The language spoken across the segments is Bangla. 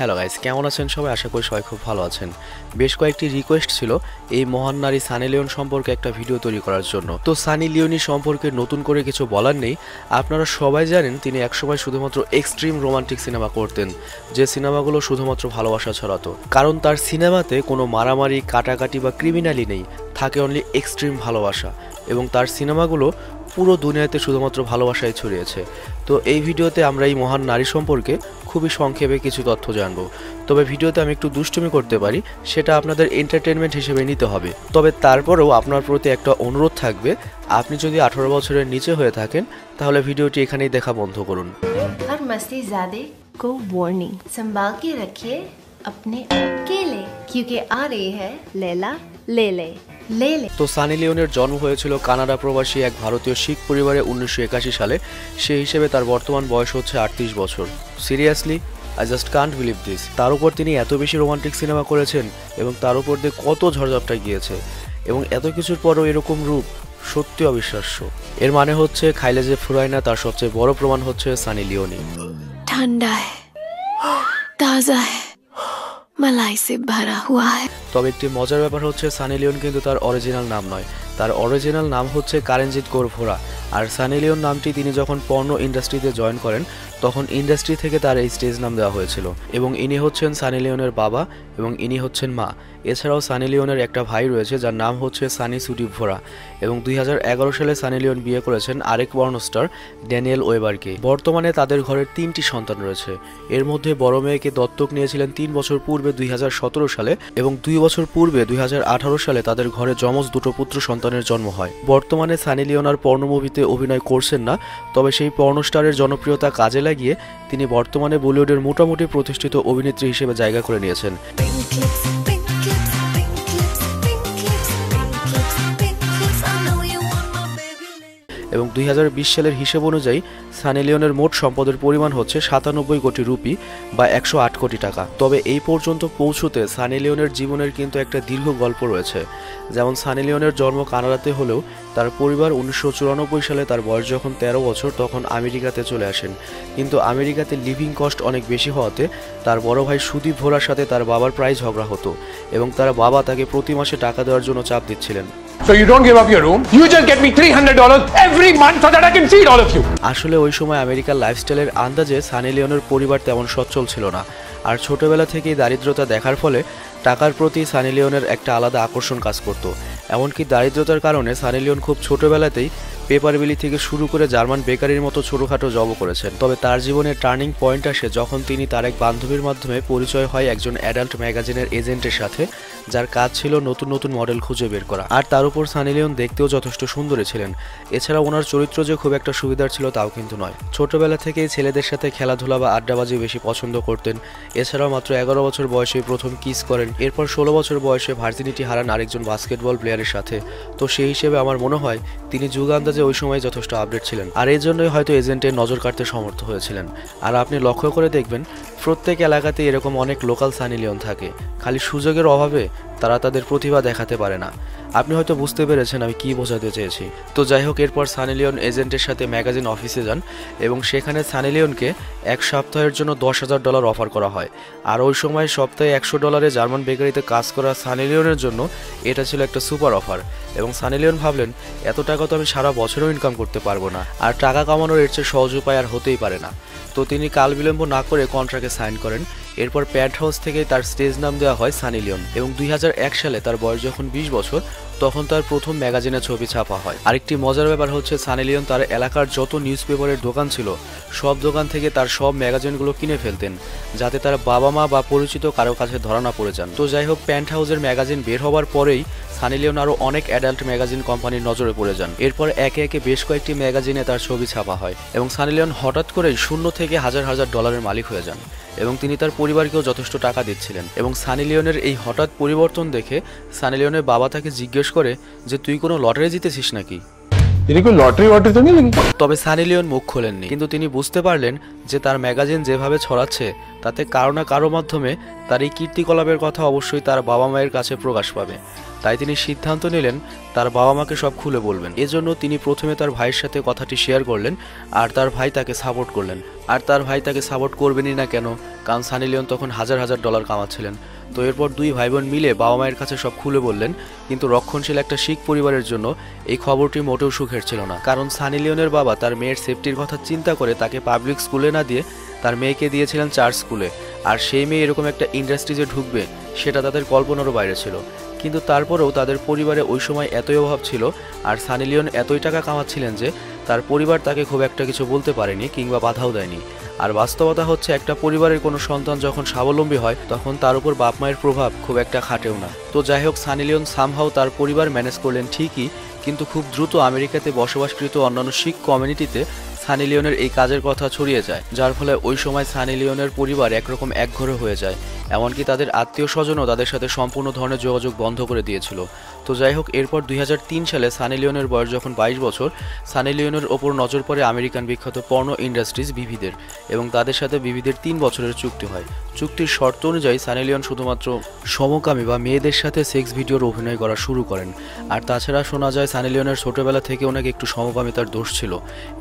হ্যালো গাইস কেমন আছেন সবাই? আশা করি সবাই খুব ভালো আছেন। বেশ কয়েকটি রিকোয়েস্ট ছিল এই মহান নারী সানি লিওন সম্পর্কে একটা ভিডিও তৈরি করার জন্য। তো সানি লিওনি সম্পর্কে নতুন করে কিছু বলার নেই। আপনারা সবাই জানেন তিনি একসময় শুধুমাত্র এক্সট্রিম রোমান্টিক সিনেমা করতেন, যে সিনেমাগুলো শুধুমাত্র ভালোবাসা ছড়াতো। কারণ তার সিনেমাতে কোনো মারামারি, কাটাকাটি বা ক্রিমিনালি নেই, থাকে অনলি এক্সট্রিম ভালোবাসা। এবং তার সিনেমাগুলো পুরো দুনিয়াতে শুধুমাত্র ভালোবাসায় ছড়িয়েছে তো এই ভিডিওতে আমরা এই মহান নারী সম্পর্কে খুবই সংক্ষেপে কিছু তথ্য জানবো তবে ভিডিওতে আমি একটু দুষ্টুমি করতে পারি সেটা আপনাদের এন্টারটেনমেন্ট হিসেবে নিতে হবে তবে তারপরেও আপনার প্রতি একটা অনুরোধ থাকবে আপনি যদি আঠারো বছরের নিচে হয়ে থাকেন তাহলে ভিডিওটি এখানেই দেখা বন্ধ করুন हर मस्ती ज्यादा को वार्निंग संभाल के रखिए अपने अकेले क्योंकि आ रही है लैला ले ले লেলে। তো সানি লিওনের জন্ম হয়েছিল কানাডা প্রবাসী এক ভারতীয় শিখ পরিবারে উনিশশো একাশি সালে। সে হিসেবে তার বর্তমান বয়স হচ্ছে আটত্রিশ বছর। Seriously I just can't believe this. তার উপর তিনি এত বেশি রোমান্টিক সিনেমা করেছেন এবং তার উপর দিয়ে কত ঝড়ঝাপটা গিয়েছে এবং এত কিছুর পরও এরকম রূপ সত্যি অবিশ্বাস্য। এর মানে হচ্ছে খাইলে যে ফুরায় না তার সবচেয়ে বড় প্রমাণ হচ্ছে সানি লিওনি। ঠান্ডায় তাজায় मलाई से भरा हुआ है তবে একটি মজার ব্যাপার হচ্ছে সানি লিওন কিন্তু তার অরিজিনাল নাম নয় তার অরিজিনাল নাম হচ্ছে কারেনজিৎ কৌর ভোরা আর সানি লিওন নামটি তিনি যখন পর্ণ ইন্ডাস্ট্রিতে জয়েন করেন তখন ইন্ডাস্ট্রি থেকে তার এই স্টেজ নাম দেওয়া হয়েছিল এবং ইনি হচ্ছেন সানি লিওনের বাবা এবং ইনি হচ্ছেন মা এছাড়াও সানি লিওনের একটা ভাই রয়েছে, যার নাম হচ্ছে সানি সুটি ভোরা এবং দুই হাজার এগারো সালে সানি লিওন বিয়ে করেছেন আরেক বর্ণস্টার ড্যানিয়েল ওয়েবারকে। বর্তমানে তাদের ঘরের তিনটি সন্তান রয়েছে। এর মধ্যে বড় মেয়েকে দত্তক নিয়েছিলেন তিন বছর পূর্বে দুই হাজার সতেরো সালে এবং দুই বছর পূর্বে দুই হাজার আঠারো সালে তাদের ঘরে যমজ দুটো পুত্র সন্তানের জন্ম হয়। বর্তমানে সানি লিওন আর পর্ণ মুভিতে অভিনয় করছেন না, তবে সেই পর্ণস্টারের জনপ্রিয়তা কাজে লাগিয়ে তিনি বর্তমানে বলিউডের মোটামুটি প্রতিষ্ঠিত অভিনেত্রী হিসেবে জায়গা করে নিয়েছেন। এবং দুই হাজার বিশ সালের হিসেব অনুযায়ী সানি লিওনের মোট সম্পদের পরিমাণ হচ্ছে সাতানব্বই কোটি রুপি বা একশো আট কোটি টাকা। তবে এই পর্যন্ত পৌঁছতে সানি লিওনের জীবনের কিন্তু একটা দীর্ঘ গল্প রয়েছে। যেমন সানি লিওনের জন্ম কানাডাতে হলেও তার পরিবার উনিশশো চুরানব্বই সালে তার বয়স যখন তেরো বছর তখন আমেরিকাতে চলে আসেন। কিন্তু আমেরিকাতে লিভিং কস্ট অনেক বেশি হওয়াতে তার বড় ভাই সুদীপ ভোরার সাথে তার বাবার প্রায় ঝগড়া হতো এবং তার বাবা তাকে প্রতি মাসে টাকা দেওয়ার জন্য চাপ দিচ্ছিলেন। So you don't give up your room. You just get me $300 every month so that I can feed all of you. আসলে ওই সময় আমেরিকার লাইফস্টাইলের আন্দাজে সানি লিওনের পরিবার তেমন সচ্ছল ছিল না আর ছোটবেলা থেকেই দারিদ্রতা দেখার ফলে টাকার প্রতি সানি লিওনের একটা আলাদা আকর্ষণ কাজ করত। এমনকি দারিদ্রতার কারণে সানি লিওন খুব ছোটবেলাতেই পেপার বিলি থেকে শুরু করে জার্মান বেকারির মতো ছোটোখাটো জবও করেছেন। তবে তার জীবনের টার্নিং পয়েন্ট আসে যখন তিনি তার এক বান্ধবীর মাধ্যমে পরিচয় হয় একজন অ্যাডাল্ট ম্যাগাজিনের এজেন্টের সাথে, যার কাজ ছিল নতুন নতুন মডেল খুঁজে বের করা। আর তার উপর সানি লিওন দেখতেও যথেষ্ট সুন্দরী ছিলেন। এছাড়া ওনার চরিত্র যে খুব একটা সুবিধার ছিল তাও কিন্তু নয়। ছোটবেলা থেকেই ছেলেদের সাথে খেলাধুলা বা আড্ডাবাজি বেশি পছন্দ করতেন। এছাড়াও মাত্র এগারো বছর বয়সে প্রথম কিস করেন এরপর ষোলো বছর বয়সে ভার্জিনিটি হারান আরেকজন বাস্কেটবল প্লেয়ারের সাথে। তো সেই হিসেবে আমার মনে হয় তিনি যুগ আন্দাজে ওই সময় যথেষ্ট আপডেট ছিলেন। আর এই জন্যই হয়তো এজেন্টের নজর কাটতে সমর্থ হয়েছিলেন। আর আপনি লক্ষ্য করে দেখবেন, প্রত্যেক এলাকাতে এরকম অনেক লোকাল সানি লিওন থাকে। খালি সুযোগের অভাবে তারা তাদের প্রতিভা দেখাতে পারে না। আপনি হয়তো বুঝতে পেরেছেন আমি কি বোঝাতে চেয়েছি। তো যাই হোক, এরপর সানি লিওন এজেন্টের সাথে ম্যাগাজিন অফিসে যান এবং সেখানে সানি লিওনকে এক সপ্তাহের জন্য দশ হাজার ডলার অফার করা হয়। আর ওই সময় সপ্তাহে একশো ডলারে জার্মান বেকারিতে কাজ করা সানি লিওনের জন্য এটা ছিল একটা সুপার অফার। এবং সানি লিওন ভাবলেন, এত টাকা তো আমি সারা বছরও ইনকাম করতে পারব না। আর টাকা কামানোর এর চেয়ে সহজ উপায় আর হতেই পারে না। তো তিনি কাল বিলম্ব না করে কন্ট্রাক্টে সাইন করেন। এরপর প্যান্ট হাউস থেকে তার স্টেজ নাম দেওয়া হয় সানি লিওন এবং দুই হাজার এক সালে তার বয়স যখন বিশ বছর, তখন তার প্রথম ম্যাগাজিনে ছবি ছাপা হয়। আরেকটি মজার ব্যাপার হচ্ছে, সানি লিওন তার এলাকার যত নিউজ পেপারের দোকান ছিল, সব দোকান থেকে তার সব ম্যাগাজিনগুলো কিনে ফেলতেন, যাতে তার বাবা মা বা পরিচিত কারও কাছে ধরা না পড়ে যান। তো যাই হোক, প্যান্ট হাউসের ম্যাগাজিন বের হওয়ার পরেই সানি লিওন আরও অনেক অ্যাডাল্ট ম্যাগাজিন কোম্পানির নজরে পড়ে যান। এরপর একে একে বেশ কয়েকটি ম্যাগাজিনে তার ছবি ছাপা হয় এবং সানি লিওন হঠাৎ করেই শূন্য থেকে হাজার হাজার ডলারের মালিক হয়ে যান এবং তিনি তার পরিবারকেও যথেষ্ট টাকা দিচ্ছিলেন এবং সানি লিওনের এই হঠাৎ পরিবর্তন দেখে সানি লিওনের বাবা তাকে জিজ্ঞেস করে যে তুই কোনো লটারি জিতেছিস নাকি? তিনি কোনো লটারি তবে সানি লিওন মুখ খোলেননি কিন্তু তিনি বুঝতে পারলেন যে তার ম্যাগাজিন যেভাবে ছড়াচ্ছে তাতে কারও না কারও মাধ্যমে তার এই কীর্তিকলাপের কথা অবশ্যই তার বাবা মায়ের কাছে প্রকাশ পাবে। তাই তিনি সিদ্ধান্ত নিলেন, তার বাবা মাকে সব খুলে বলবেন। এজন্য তিনি প্রথমে তার ভাইয়ের সাথে কথাটি শেয়ার করলেন, আর তার ভাই তাকে সাপোর্ট করলেন। আর তার ভাই তাকে সাপোর্ট করবেনই না কেন? কারণ সানি লিওন তখন হাজার হাজার ডলার কামাচ্ছিলেন। তো এরপর দুই ভাই বোন মিলে বাবা মায়ের কাছে সব খুলে বললেন, কিন্তু রক্ষণশীল একটা শিখ পরিবারের জন্য এই খবরটি মোটেও সুখের ছিল না। কারণ সানি লিওনের বাবা তার মেয়ের সেফটির কথা চিন্তা করে তাকে পাবলিক স্কুলে না দিয়ে তার মেয়েকে দিয়েছিলেন চার্চ স্কুলে আর সেই মেয়ে এরকম একটা ইন্ডাস্ট্রিজে ঢুকবে, সেটা তাদের কল্পনারও বাইরে ছিল। কিন্তু তারপরেও তাদের পরিবারে ওই সময় এতই অভাব ছিল আর সানি লিওন এতই টাকা কামাচ্ছিলেন যে তার পরিবার তাকে খুব একটা কিছু বলতে পারেনি কিংবা বাধাও দেয়নি। আর বাস্তবতা হচ্ছে একটা পরিবারের কোনো সন্তান যখন স্বাবলম্বী হয়, তখন তার উপর বাপ মায়ের প্রভাব খুব একটা খাটেও না। তো যাই হোক, সানি লিওন সামহাও তার পরিবার ম্যানেজ করলেন ঠিকই, কিন্তু খুব দ্রুত আমেরিকাতে বসবাসকৃত অন্যান্য শিখ কমিউনিটিতে সানি লিওনের এই কাজের কথা ছড়িয়ে যায়, যার ফলে ওই সময় সানি লিওনের পরিবার একরকম একঘরে হয়ে যায়। এমনকি তাদের আত্মীয় স্বজনও তাদের সাথে সম্পূর্ণ ধরনের যোগাযোগ বন্ধ করে দিয়েছিল। তো যাই হোক, এরপর দুই হাজার তিন সালে সানি লিওনের বয়স যখন বাইশ বছর, সানি লিওনের ওপর নজর পড়ে আমেরিকান বিখ্যাত পর্ন ইন্ডাস্ট্রিজ বিভিদের এবং তাদের সাথে বিভিদের তিন বছরের চুক্তি হয়। চুক্তির শর্ত অনুযায়ী সানি লিওন শুধুমাত্র সমকামী বা মেয়েদের সাথে সেক্স ভিডিওর অভিনয় করা শুরু করেন। আর তাছাড়া শোনা যায়, সানি লিওনের ছোটবেলা থেকে ওনাকে একটু সমকামিতার দোষ ছিল।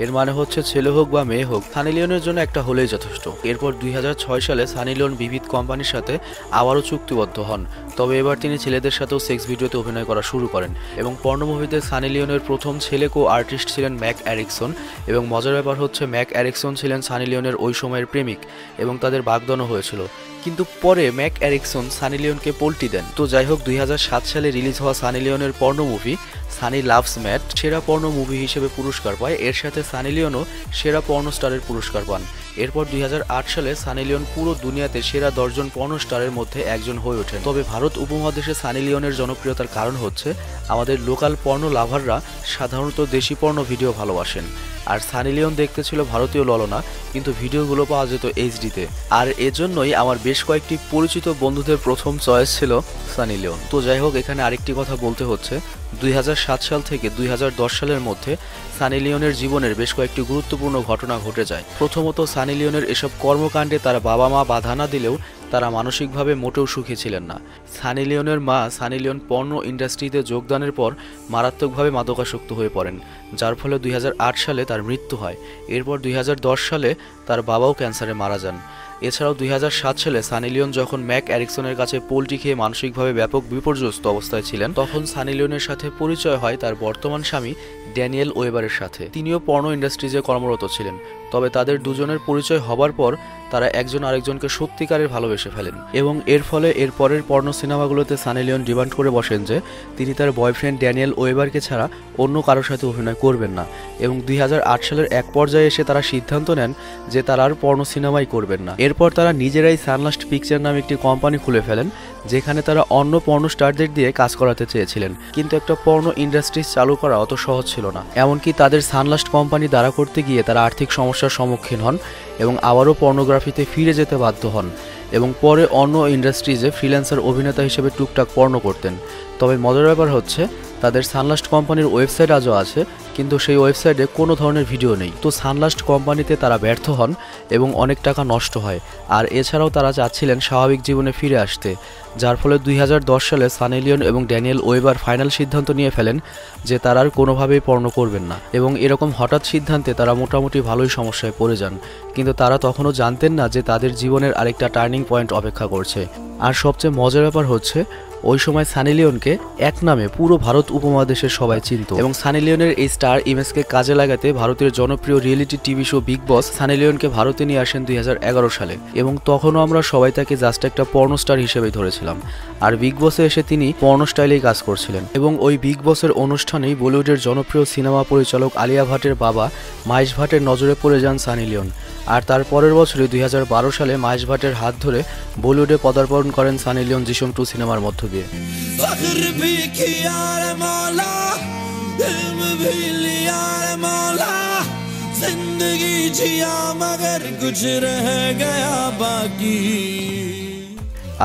এর মানে হচ্ছে, ছেলে হোক বা মেয়ে হোক, সানি লিওনের জন্য একটা হলেই যথেষ্ট। এরপর দুই হাজার ছয় সালে সানি লিওন বিবিধ কোম্পানির সাথে আবারও চুক্তিবদ্ধ হন। তবে এবার তিনি ছেলেদের সাথেও সেক্স ভিডিওতে অভিনয় করা শুরু করেন এবং পর্ণ মুভিতে সানি লিওনের প্রথম ছেলে কো আর্টিস্ট ছিলেন ম্যাক অ্যারিকসন এবং মজার ব্যাপার হচ্ছে ম্যাক অ্যারিকসন ছিলেন সানি লিওনের ওই সময়ের প্রেমিক এবং তাদের বাগদানও হয়েছিল। কিন্তু পরে ম্যাক অ্যারিকসন সানি লিওনকে পোল্টি দেন। তো যাই হোক, দুই হাজার সাত সালে রিলিজ হওয়া Sunny লিওনের porn movie Sunny loves Matt সেরা পর্ণ মুভি হিসেবে পুরস্কার পায়। এর সাথে সানি লিওনও সেরা পর্ণ স্টারের পুরস্কার পান। এরপর দুই হাজার আট সালে সানি লিওন পুরো দুনিয়াতে সেরা দশজন পর্ণ স্টারের মধ্যে একজন হয়ে ওঠেন। তবে ভারত উপমহাদেশে সানি লিওনের জনপ্রিয়তার কারণ হচ্ছে, আমাদের লোকাল পর্ণ লাভাররা সাধারণত দেশি পর্ণ ভিডিও ভালোবাসেন। আর সানি লিওন দেখতে ছিল ভারতীয় ললনা, কিন্তু ভিডিওগুলো পাওয়া যেত এইচডিতে। আর এজন্যই আমার বেশ কয়েকটি পরিচিত বন্ধুদের প্রথম চয়েস ছিল সানি লিওন। তো যাই হোক, এখানে আরেকটি কথা বলতে হচ্ছে। দুই হাজার সাত সাল থেকে দুই হাজার দশ সালের মধ্যে সানি লিওনের জীবনের বেশ কয়েকটি গুরুত্বপূর্ণ ঘটনা ঘটে যায়। প্রথমত, সানি লিওনের এসব কর্মকাণ্ডে তার বাবা মা বাধা না দিলেও তারা মানসিকভাবে মোটেও সুখী ছিলেন না। সানি লিওনের মা, সানি লিওন পর্ণ ইন্ডাস্ট্রিতে যোগদানের পর মারাত্মকভাবে মাদকাসক্ত হয়ে পড়েন, যার ফলে দুই হাজার আট সালে তার মৃত্যু হয়। এরপর দুই হাজার দশ সালে তার বাবাও ক্যান্সারে মারা যান। এছাড়াও দুই হাজার সাত সালে সানি লিওন যখন ম্যাক অ্যারিকসনের কাছে পোলটি খেয়ে মানসিকভাবে ব্যাপক বিপর্যস্ত অবস্থায় ছিলেন, তখন সানি লিওনের সাথে পরিচয় হয় তার বর্তমান স্বামী ড্যানিয়েল ওয়েবারের সাথে। তিনিও পর্ণ ইন্ডাস্ট্রিজে কর্মরত ছিলেন। তবে তাদের দুজনের পরিচয় হবার পর তারা একজন আরেকজনকে সত্যিকারের ভালোবেসে ফেলেন। এবং এর ফলে এর পরের পর্ণ সিনেমাগুলোতে সানি লিওন ডিমান্ড করে বসেন যে, তিনি তার বয়ফ্রেন্ড ড্যানিয়েল ওয়েবারকে ছাড়া অন্য কারোর সাথে অভিনয় করবেন না। এবং দুই হাজার আট সালের এক পর্যায়ে এসে তারা সিদ্ধান্ত নেন যে তারা আর পর্ণ সিনেমাই করবেন না। এরপর তারা নিজেরাই সানলাস্ট পিকচার নামে একটি কোম্পানি খুলে ফেলেন, যেখানে তারা অন্য পর্ণ স্টারদের দিয়ে কাজ করাতে চেয়েছিলেন। কিন্তু একটা পর্ণ ইন্ডাস্ট্রিজ চালু করা অত সহজ ছিল না। এমনকি তাদের সানলাস্ট কোম্পানি দাঁড়া করতে গিয়ে তারা আর্থিক সমস্যার সম্মুখীন হন এবং আবারও পর্নোগ্রাফিতে ফিরে যেতে বাধ্য হন এবং পরে অন্য ইন্ডাস্ট্রিজে ফ্রিল্যান্সার অভিনেতা হিসেবে টুকটাক পর্ন করতেন। তবে মজার ব্যাপার হচ্ছে, তাদের সানলাস্ট কোম্পানির ওয়েবসাইট আজও আছে কিন্তু সেই ওয়েবসাইটে কোনো ধরনের ভিডিও নেই। তো সানলাস্ট কোম্পানিতে তারা ব্যর্থ হন এবং অনেক টাকা নষ্ট হয়। আর এছাড়াও তারা চাচ্ছিলেন স্বাভাবিক জীবনে ফিরে আসতে, যার ফলে দুই হাজার দশ সালে সানেলিয়ন এবং ড্যানিয়েল ওয়েবার ফাইনাল সিদ্ধান্ত নিয়ে ফেলেন যে তারা আর কোনোভাবেই পর্ণ করবেন না। এবং এরকম হঠাৎ সিদ্ধান্তে তারা মোটামুটি ভালোই সমস্যায় পড়ে যান। কিন্তু তারা তখনও জানতেন না যে তাদের জীবনের আরেকটা টার্নিং পয়েন্ট অপেক্ষা করছে। আর সবচেয়ে মজার ব্যাপার হচ্ছে ওই সময় সানি লিওনকে এক নামে পুরো ভারত উপমহাদেশের সবাই চিনত। এবং সানি লিওনের এই স্টার ইমেজকে কাজে লাগাতে ভারতের জনপ্রিয় reality TV show Bigg Boss Sunny লিওনকে ভারতে নিয়ে আসেন দুই হাজার এগারো সালে। এবং তখনও আমরা সবাই তাকে জাস্ট একটা পর্ণ স্টার হিসেবেই ধরেছিলাম। আর বিগ বসে এসে তিনি পর্ণ স্টাইলেই কাজ করছিলেন। এবং ওই বিগ বসের অনুষ্ঠানেই বলিউডের জনপ্রিয় সিনেমা পরিচালক আলিয়া ভাটের বাবা মাহেশ ভাটের নজরে পড়ে যান সানি লিওন। আর তার পরের বছরই দুই হাজার বারো সালে মাহেশ ভাটের হাত ধরে বলিউডে পদার্পণ করেন সানি লিওন জিসম টু সিনেমার মধ্য দিয়ে।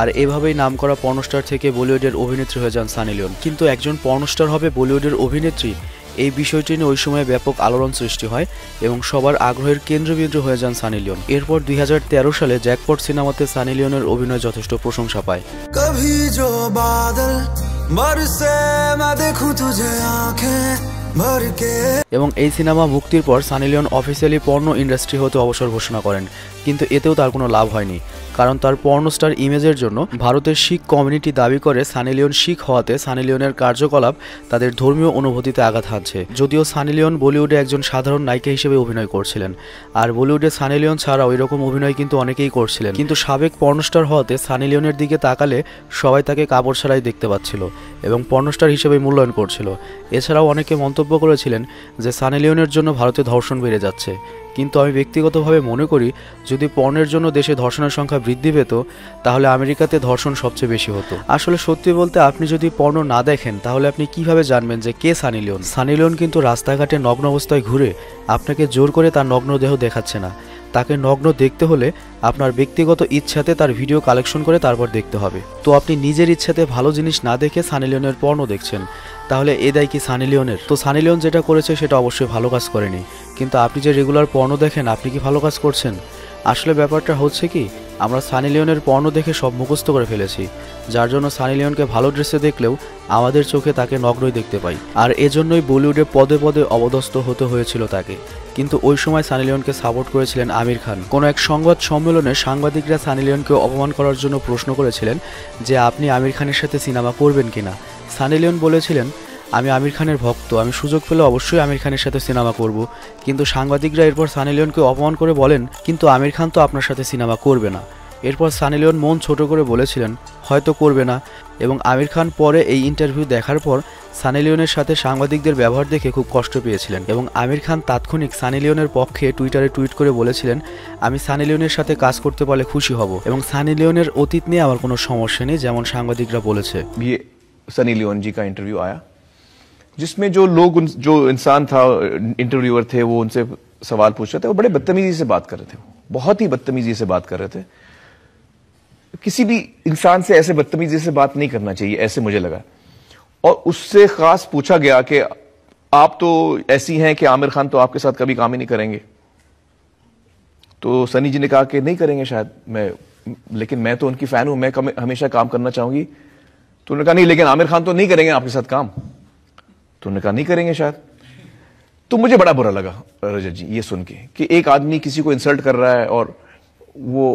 আর এভাবেই নাম করা পর্নস্টার থেকে বলিউডের অভিনেত্রী হয়ে যান সানি লিওন। কিন্তু একজন পর্নস্টার হবে বলিউডের অভিনেত্রী এই বিষয়টি নিয়ে ওই সময় ব্যাপক আলোড়ন সৃষ্টি হয় এবং সবার আগ্রহের কেন্দ্রবিন্দু হয়ে যান সানি লিওন। এরপর দুই হাজার তেরো সালে জ্যাকপট সিনেমাতে সানি লিওনের অভিনয় যথেষ্ট প্রশংসা পায়। এবং এই সিনেমা মুক্তির পর Sunny Leone officially porn industry হতে অবসর ঘোষণা করেন কিন্তু এতেও তার কোনো লাভ হয়নি। কারণ তার পর্নস্টার ইমেজের জন্য ভারতের শিখ কমিউনিটি দাবি করে সানি লিওন শিখ হওয়াতে সানি লিওনের কার্যকলাপ তাদের ধর্মীয় অনুভূতিতে আঘাত হানছে। যদিও সানি লিওন বলিউডে একজন সাধারণ নায়িকা হিসেবে অভিনয় করছিলেন। আর বলিউডে সানি লিওন ছাড়াও এরকম অভিনয় কিন্তু অনেকেই করছিলেন। কিন্তু সাবেক পর্নস্টার হওয়াতে সানি লিওনের দিকে তাকালে সবাই তাকে কাপড় ছাড়াই দেখতে পাচ্ছিল এবং পর্নস্টার হিসেবে মূল্যায়ন করছিল। এছাড়াও অনেকে মন্তব্য করেছিলেন যে সানি লিওনের জন্য ভারতে ধর্ষণ বেড়ে যাচ্ছে। কিন্তু আমি ব্যক্তিগতভাবে মনে করি, যদি পর্ণের জন্য দেশে ধর্ষণের সংখ্যা বৃদ্ধি পেত, তাহলে আমেরিকাতে ধর্ষণ সবচেয়ে বেশি হতো। আসলে সত্যি বলতে আপনি যদি পর্ণ না দেখেন, তাহলে আপনি কীভাবে জানবেন যে কে সানি লিওন? সানি লিওন কিন্তু রাস্তাঘাটে নগ্ন অবস্থায় ঘুরে আপনাকে জোর করে তার নগ্ন দেহ দেখাচ্ছে না। তাকে নগ্ন দেখতে হলে আপনার ব্যক্তিগত ইচ্ছাতে তার ভিডিও কালেকশন করে তারপর দেখতে হবে। তো আপনি নিজের ইচ্ছাতে ভালো জিনিস না দেখে সানি লিওনের পর্ণ দেখছেন। তাহলে এ দায় কি সানি লিওনের? তো সানি লিওন যেটা করেছে সেটা অবশ্যই ভালো কাজ করেনি। কিন্তু আপনি যে রেগুলার পর্ণ দেখেন, আপনি কি ভালো কাজ করছেন? আসলে ব্যাপারটা হচ্ছে কি, আমরা সানি লিওনের পর্ন দেখে সব মুখস্থ করে ফেলেছি, যার জন্য সানি লিওনকে ভালো ড্রেসে দেখলেও আমাদের চোখে তাকে নগ্নই দেখতে পাই। আর এজন্যই বলিউডে পদে পদে অবদস্ত হতে হয়েছিল তাকে। কিন্তু ওই সময় সানি লিওনকে সাপোর্ট করেছিলেন আমির খান। কোনো এক সংবাদ সম্মেলনে সাংবাদিকরা সানি লিওনকে অপমান করার জন্য প্রশ্ন করেছিলেন যে, আপনি আমির খানের সাথে সিনেমা করবেন কিনা? সানি লিওন বলেছিলেন আমি আমির খানের ভক্ত। আমি সুযোগ পেলে অবশ্যই আমির খানের সাথে সিনেমা করব। কিন্তু সাংবাদিকরা এরপর সানি লিওনকে অপমান করে বলেন, কিন্তু আমির খান তো আপনার সাথে সিনেমা করবে না। এরপর সানি লিওন মন ছোট করে বলেছিলেন, হয়তো করবে না। এবং আমির খান পরে এই ইন্টারভিউ দেখার পর সানি লিওনের সাথে সাংবাদিকদের ব্যবহার দেখে খুব কষ্ট পেয়েছিলেন। এবং আমির খান তাৎক্ষণিক সানি লিওনের পক্ষে টুইটারে টুইট করে বলেছিলেন, আমি সানি লিওনের সাথে কাজ করতে পারলে খুশি হব। এবং সানি লিওনের অতীত নিয়ে আমার কোনো সমস্যা নেই, যেমন সাংবাদিকরা বলেছে। সানি লিওন জি কা ইন্টারভিউ আয়া। जिसमें जो लोग उन, जो इंसान था इंटरव्यूअर थे वो उनसे सवाल पूछ रहे थे वो बड़े बदतमीजी से बात कर रहे थे। बहुत ही बदतमीजी से बात कर रहे थे। किसी भी इंसान से ऐसे बदतमीजी से बात नहीं करना चाहिए ऐसे मुझे लगा। और उससे खास पूछा गया कि आप तो ऐसी हैं कि आमिर खान तो आपके साथ कभी काम ही नहीं करेंगे। तो सनी जी ने कहा कि नहीं करेंगे शायद मैं लेकिन मैं तो उनकी फ़ैन हूँ मैं हमेशा काम करना चाहूँगी। तो उन्होंने कहा नहीं लेकिन आमिर खान तो नहीं करेंगे आपके साथ काम। तो उन्होंने कहा नहीं करेंगे शायद तो मुझे बड़ा बुरा लगा रजत जी ये सुन के कि एक आदमी किसी को इंसल्ट कर रहा है और वो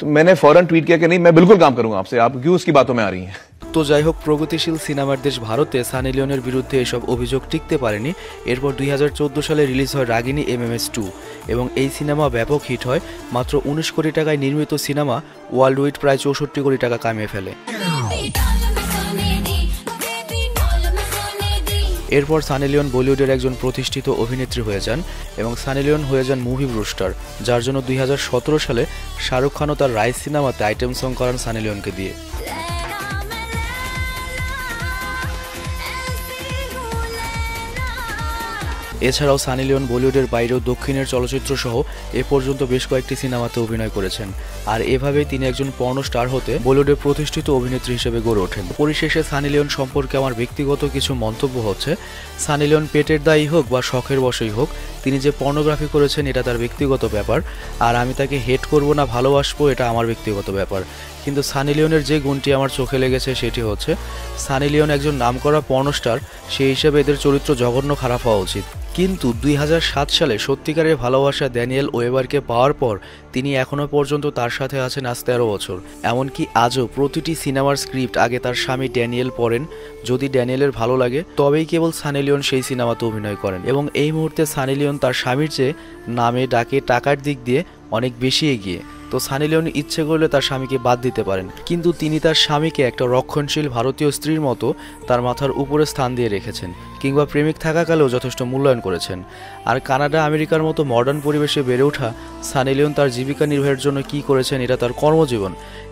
तो मैंने फौरन ट्वीट किया कि नहीं मैं बिल्कुल काम करूंगा आपसे आप क्यों उसकी बातों में आ रही हैं তো যাই হোক প্রগতিশীল সিনেমার দেশ ভারতে সানি লিওনের বিরুদ্ধে এসব অভিযোগ টিকতে পারেনি এরপর দুই সালে রিলিজ হয় রাগিনী এমএমএস টু এবং এই সিনেমা ব্যাপক হিট হয় মাত্র উনিশ কোটি টাকায় নির্মিত সিনেমা ওয়ার্ল্ড উইড প্রায় চৌষট্টি কোটি টাকা কামিয়ে ফেলে এরপর সানি লিওন বলিউডের একজন প্রতিষ্ঠিত অভিনেত্রী হয়ে যান এবং সানি লিওন হয়ে যান মুভি ব্রুস্টার, যার জন্য দুই হাজার সতেরো সালে শাহরুখ খানও তার রাইস সিনেমাতে আইটেম সং করান সানি লিওনকে দিয়ে। এছাড়াও সানি লিওন বলিউডের বাইরেও দক্ষিণের চলচ্চিত্র সহ এ পর্যন্ত বেশ কয়েকটি সিনেমাতে অভিনয় করেছেন। আর এভাবেই তিনি একজন পর্ণ স্টার হতে বলিউডের প্রতিষ্ঠিত অভিনেত্রী হিসেবে গড়ে ওঠেন। পরিশেষে সানি লিওন সম্পর্কে আমার ব্যক্তিগত কিছু মন্তব্য হচ্ছে, সানি লিওন পেটের দায়ী হোক বা শখের বশেই হোক, তিনি যে পর্নোগ্রাফি করেছেন এটা তার ব্যক্তিগত ব্যাপার, আর আমি তাকে হেট করব না ভালোবাসবো এটা আমার ব্যক্তিগত ব্যাপার। কিন্তু সানি লিওনের যে গুণটি আমার চোখে লেগেছে সেটি হচ্ছে, সানি লিওন একজন নামকরা পর্নস্টার সেই হিসেবে এদের চরিত্র জঘন্য খারাপ হওয়া উচিত। কিন্তু দুই হাজার সাত সালে সত্যিকারের ভালোবাসা ড্যানিয়েল ওয়েবারকে পাওয়ার পর তিনি এখনও পর্যন্ত তার সাথে আছেন আজ তেরো বছর। এমনকি আজও প্রতিটি সিনেমার স্ক্রিপ্ট আগে তার স্বামী ড্যানিয়েল পড়েন, যদি ড্যানিয়েলের ভালো লাগে, তবেই কেবল সানি লিওন সেই সিনেমাতে অভিনয় করেন এবং এই মুহূর্তে সানি লিওন তার স্বামীর চেয়ে নামে ডাকে টাকার দিক দিয়ে অনেক বেশি এগিয়ে। তো সানি লিওন ইচ্ছে করলে তার স্বামীকে বাদ দিতে পারেন। কিন্তু তিনি তার স্বামীকে একটা রক্ষণশীল ভারতীয় স্ত্রীর মতো তার মাথার উপরে স্থান দিয়ে রেখেছেন, কিংবা প্রেমিক থাকাকালেও যথেষ্ট মূল্যায়ন করেছেন। আর কানাডা, আমেরিকার মতো মডার্ন পরিবেশে বেড়ে ওঠা সানি লিওন তার জীবিকা নির্বাহের জন্য কি করেছেন এটা তার কর্মজীবন,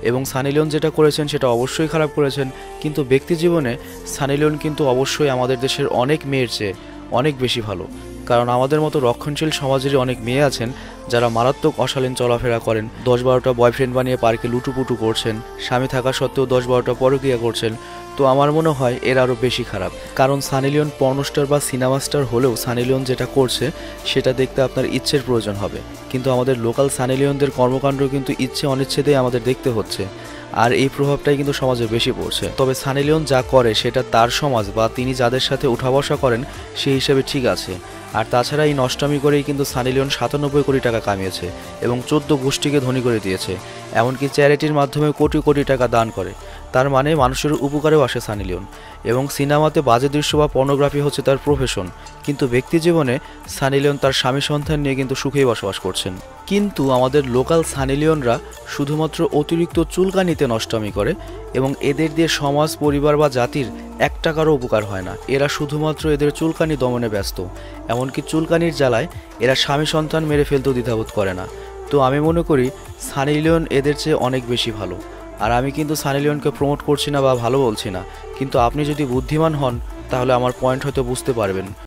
এবং সানি লিওন যেটা করেছেন সেটা অবশ্যই খারাপ করেছেন, কিন্তু ব্যক্তি জীবনে সানি লিওন কিন্তু অবশ্যই আমাদের দেশের অনেক মেয়ের চেয়ে অনেক বেশি ভালো। কারণ আমাদের মতো রক্ষণশীল সমাজেরই অনেক মেয়ে আছেন যারা মারাত্মক অশালীন চলাফেরা করেন। দশ বারোটা বয়ফ্রেন্ড বানিয়ে পার্কে লুটুপুটু করছেন। স্বামী থাকা সত্ত্বেও দশ বারোটা পরক্রিয়া করছেন। তো আমার মনে হয় এর আরও বেশি খারাপ। কারণ সানি লিওন পর্নস্টার বা সিনেমা স্টার হলেও সানি লিওন যেটা করছে, সেটা দেখতে আপনার ইচ্ছের প্রয়োজন হবে। কিন্তু আমাদের লোকাল সানি লিওনদের কর্মকাণ্ড কিন্তু ইচ্ছে অনিচ্ছেদেই আমাদের দেখতে হচ্ছে। আর এই প্রভাবটাই কিন্তু সমাজে বেশি পড়ছে। তবে সানি লিওন যা করে সেটা তার সমাজ বা তিনি যাদের সাথে উঠা বসা করেন সেই হিসাবে ঠিক আছে। আর তাছাড়া এই নষ্টমী করেই কিন্তু সানি লিওন সাতানব্বই কোটি টাকা কামিয়েছে এবং চোদ্দ গোষ্ঠীকে ধনী করে দিয়েছে। এমনকি চ্যারিটির মাধ্যমে কোটি কোটি টাকা দান করে। তার মানে মানুষের উপকারেও আসে সানি লিওন। এবং সিনেমাতে বাজে দৃশ্য বা পর্নোগ্রাফি হচ্ছে তার প্রফেশন কিন্তু ব্যক্তি জীবনে সানি লিওন তার স্বামী সন্তান নিয়ে কিন্তু সুখেই বসবাস করছেন। কিন্তু আমাদের লোকাল সানি লিওনরা শুধুমাত্র অতিরিক্ত চুলকানিতে নষ্টামি করে এবং এদের দিয়ে সমাজ, পরিবার বা জাতির এক টাকারও উপকার হয় না। এরা শুধুমাত্র এদের চুলকানি দমনে ব্যস্ত। এমনকি চুলকানির জ্বালায় এরা স্বামী সন্তান মেরে ফেলতেও দ্বিধাবোধ করে না। তো আমি মনে করি সানি লিওন এদের চেয়ে অনেক বেশি ভালো। আর আমি কিন্তু সানি লিওনকে প্রমোট করছি না বা ভালো বলছি না। কিন্তু আপনি যদি বুদ্ধিমান হন, তাহলে আমার পয়েন্ট হয়তো বুঝতে পারবেন।